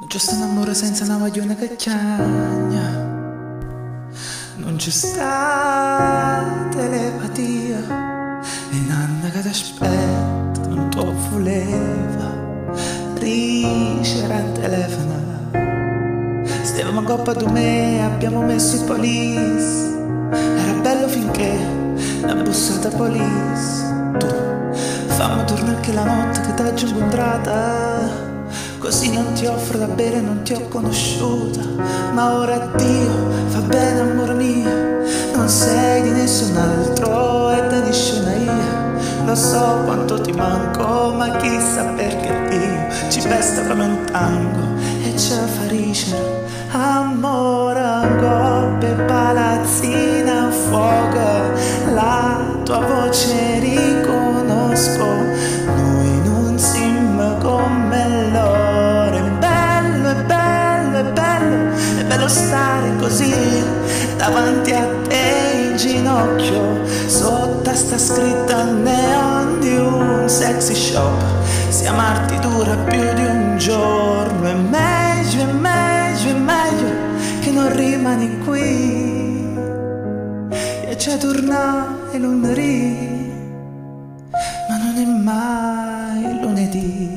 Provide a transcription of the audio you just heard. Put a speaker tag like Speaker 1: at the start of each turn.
Speaker 1: Non c'è stato amore senza una maglione che chiagna. Non c'è sta telepatia. E nanna che ti aspetta, non ti voleva. Ricere al telefono. Stavamo a coppa di me, abbiamo messo i police. Era bello finché la bussata police. Tu fammi tornare che la notte che t'ho incontrata. Non ti offro da bere, non ti ho conosciuta. Ma ora addio, fa bene amore mio. Non sei di nessun altro e da nessuna io. Lo so quanto ti manco, ma chissà perché Dio ci pesta come un tango e ci fa ricere. Amore, coppe, palazzina, fuoco, la tua voce riconosco. Stare così davanti a te in ginocchio. Sotto sta scritta neon di un sexy shop. Se amarti dura più di un giorno, è meglio, è meglio, è meglio che non rimani qui. E c'è tornare lunedì, ma non è mai lunedì.